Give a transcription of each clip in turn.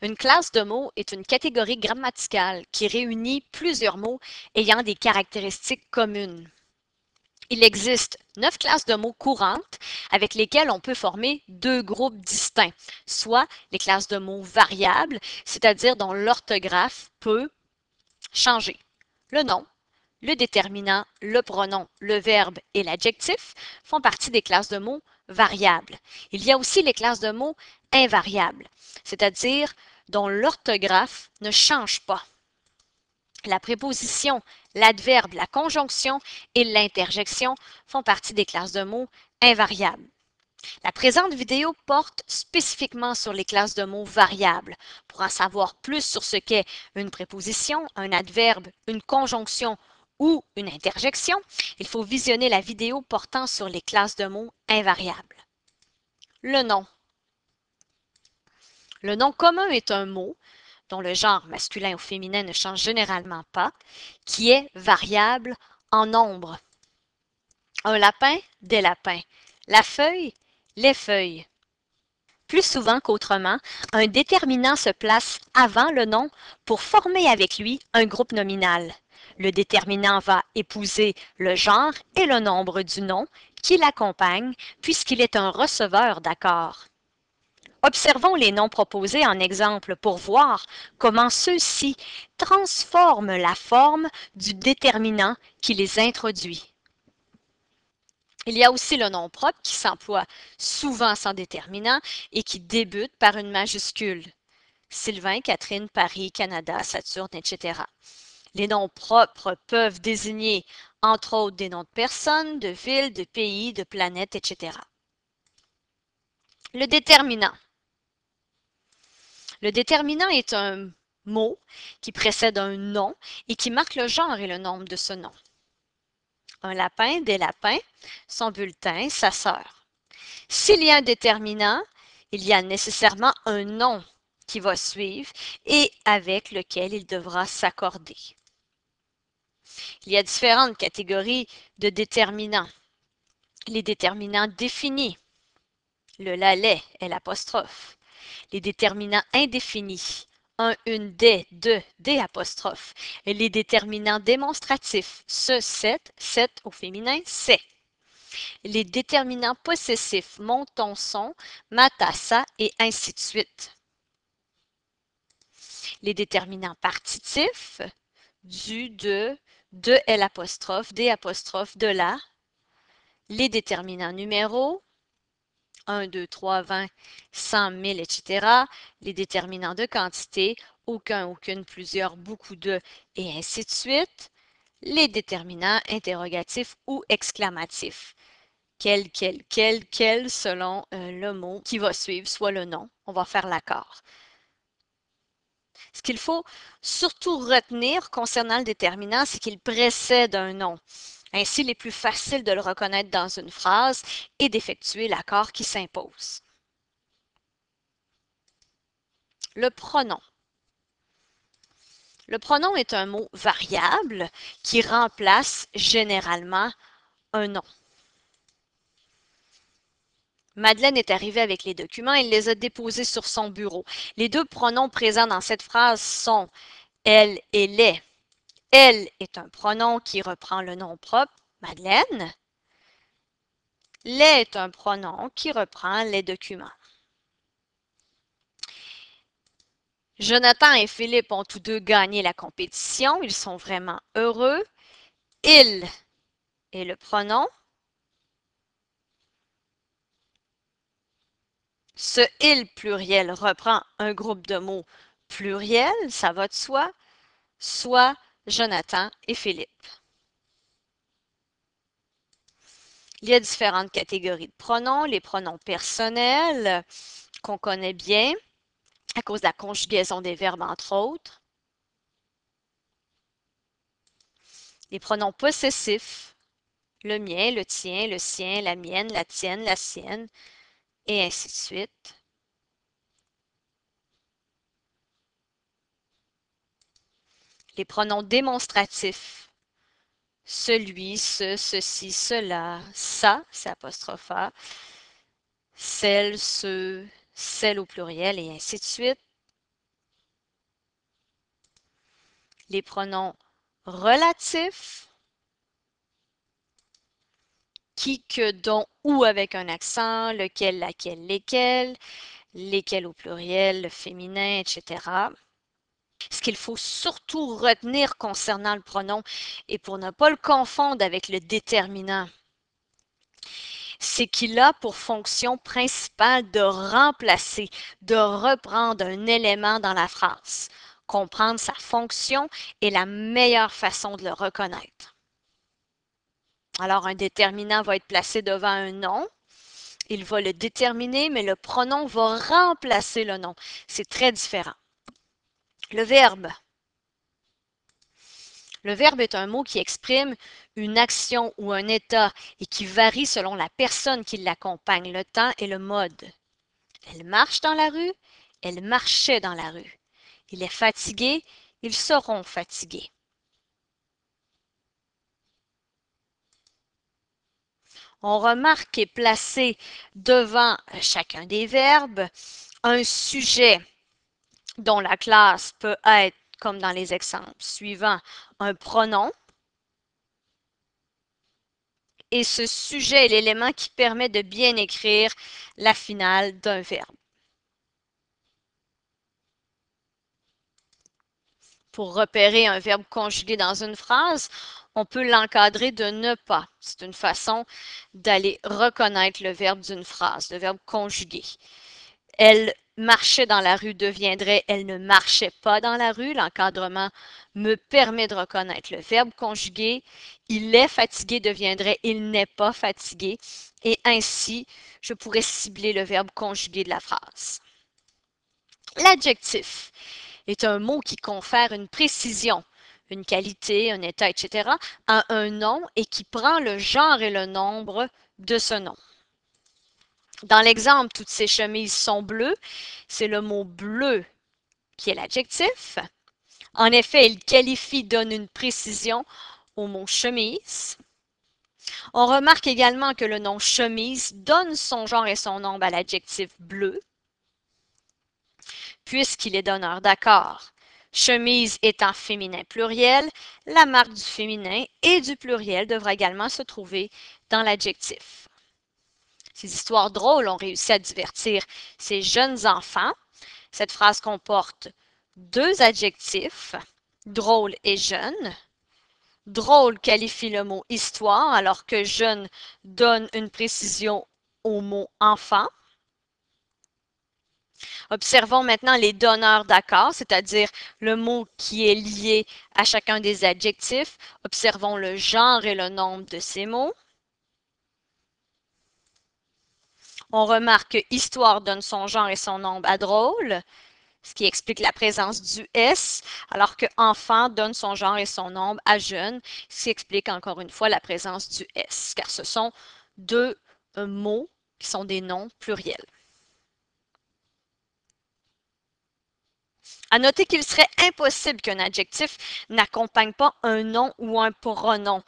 Une classe de mots est une catégorie grammaticale qui réunit plusieurs mots ayant des caractéristiques communes. Il existe neuf classes de mots courantes avec lesquelles on peut former deux groupes distincts, soit les classes de mots variables, c'est-à-dire dont l'orthographe peut changer. Le nom, le déterminant, le pronom, le verbe et l'adjectif font partie des classes de mots variables. Il y a aussi les classes de mots invariables, c'est-à-dire dont l'orthographe ne change pas. La préposition, l'adverbe, la conjonction et l'interjection font partie des classes de mots invariables. La présente vidéo porte spécifiquement sur les classes de mots variables. Pour en savoir plus sur ce qu'est une préposition, un adverbe, une conjonction ou une interjection, il faut visionner la vidéo portant sur les classes de mots invariables. Le nom. Le nom commun est un mot dont le genre masculin ou féminin ne change généralement pas, qui est variable en nombre. Un lapin, des lapins. La feuille, les feuilles. Plus souvent qu'autrement, un déterminant se place avant le nom pour former avec lui un groupe nominal. Le déterminant va épouser le genre et le nombre du nom qui l'accompagne puisqu'il est un receveur d'accord. Observons les noms proposés en exemple pour voir comment ceux-ci transforment la forme du déterminant qui les introduit. Il y a aussi le nom propre qui s'emploie souvent sans déterminant et qui débute par une majuscule. Sylvain, Catherine, Paris, Canada, Saturne, etc. Les noms propres peuvent désigner, entre autres, des noms de personnes, de villes, de pays, de planètes, etc. Le déterminant. Le déterminant est un mot qui précède un nom et qui marque le genre et le nombre de ce nom. Un lapin, des lapins, son bulletin, sa sœur. S'il y a un déterminant, il y a nécessairement un nom qui va suivre et avec lequel il devra s'accorder. Il y a différentes catégories de déterminants. Les déterminants définis. Le lalet est l'apostrophe les déterminants indéfinis, un, une, des, de, des apostrophes, et les déterminants démonstratifs, ce, cette, cette au féminin, c'est. Les déterminants possessifs, mon, ton, son, ma, ta, et ainsi de suite. Les déterminants partitifs, du, de, de, des apostrophes, de la. Les déterminants numéros, 1, 2, 3, 20, 100, 1000, etc. Les déterminants de quantité, aucun, aucune, plusieurs, beaucoup de, et ainsi de suite. Les déterminants interrogatifs ou exclamatifs. Quel, quel, quel, quel, selon euh, le mot qui va suivre, soit le nom. On va faire l'accord. Ce qu'il faut surtout retenir concernant le déterminant, c'est qu'il précède un nom. Ainsi, il est plus facile de le reconnaître dans une phrase et d'effectuer l'accord qui s'impose. Le pronom. Le pronom est un mot variable qui remplace généralement un nom. Madeleine est arrivée avec les documents et les a déposés sur son bureau. Les deux pronoms présents dans cette phrase sont elle et les. Elle est un pronom qui reprend le nom propre, Madeleine. Les est un pronom qui reprend les documents. Jonathan et Philippe ont tous deux gagné la compétition. Ils sont vraiment heureux. Il est le pronom. Ce il pluriel reprend un groupe de mots pluriel, ça va de soi, soit Jonathan et Philippe. Il y a différentes catégories de pronoms. Les pronoms personnels qu'on connaît bien à cause de la conjugaison des verbes, entre autres. Les pronoms possessifs, le mien, le tien, le sien, la mienne, la tienne, la sienne, et ainsi de suite. les pronoms démonstratifs. Celui, ce, ceci, cela, ça, c'est apostrophe celle, ce, celle au pluriel et ainsi de suite. Les pronoms relatifs, qui, que, dont, ou avec un accent, lequel, laquelle, lesquels, lesquels au pluriel, le féminin, etc. Ce qu'il faut surtout retenir concernant le pronom, et pour ne pas le confondre avec le déterminant, c'est qu'il a pour fonction principale de remplacer, de reprendre un élément dans la phrase. Comprendre sa fonction est la meilleure façon de le reconnaître. Alors, un déterminant va être placé devant un nom. Il va le déterminer, mais le pronom va remplacer le nom. C'est très différent. Le verbe. Le verbe est un mot qui exprime une action ou un état et qui varie selon la personne qui l'accompagne, le temps et le mode. Elle marche dans la rue, elle marchait dans la rue. Il est fatigué, ils seront fatigués. On remarque qu'est placé devant chacun des verbes un sujet dont la classe peut être, comme dans les exemples suivants, un pronom. Et ce sujet est l'élément qui permet de bien écrire la finale d'un verbe. Pour repérer un verbe conjugué dans une phrase, on peut l'encadrer de ne pas. C'est une façon d'aller reconnaître le verbe d'une phrase, le verbe conjugué. Elle marchait dans la rue deviendrait elle ne marchait pas dans la rue. L'encadrement me permet de reconnaître le verbe conjugué. Il est fatigué deviendrait il n'est pas fatigué. Et ainsi, je pourrais cibler le verbe conjugué de la phrase. L'adjectif est un mot qui confère une précision, une qualité, un état, etc. à un nom et qui prend le genre et le nombre de ce nom. Dans l'exemple, toutes ces chemises sont bleues. C'est le mot bleu qui est l'adjectif. En effet, il qualifie, donne une précision au mot chemise. On remarque également que le nom chemise donne son genre et son nombre à l'adjectif bleu, puisqu'il est donneur d'accord. Chemise étant féminin pluriel, la marque du féminin et du pluriel devra également se trouver dans l'adjectif. Ces histoires drôles ont réussi à divertir ces jeunes enfants. Cette phrase comporte deux adjectifs, drôle et jeune. Drôle qualifie le mot histoire, alors que jeune donne une précision au mot enfant. Observons maintenant les donneurs d'accord, c'est-à-dire le mot qui est lié à chacun des adjectifs. Observons le genre et le nombre de ces mots. On remarque que histoire donne son genre et son nombre à drôle, ce qui explique la présence du S, alors que enfant donne son genre et son nombre à jeune, ce qui explique encore une fois la présence du S, car ce sont deux mots qui sont des noms pluriels. À noter qu'il serait impossible qu'un adjectif n'accompagne pas un nom ou un pronom.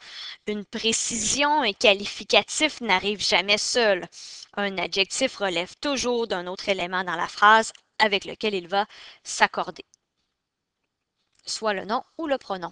Une précision, un qualificatif n'arrive jamais seul. Un adjectif relève toujours d'un autre élément dans la phrase avec lequel il va s'accorder, soit le nom ou le pronom.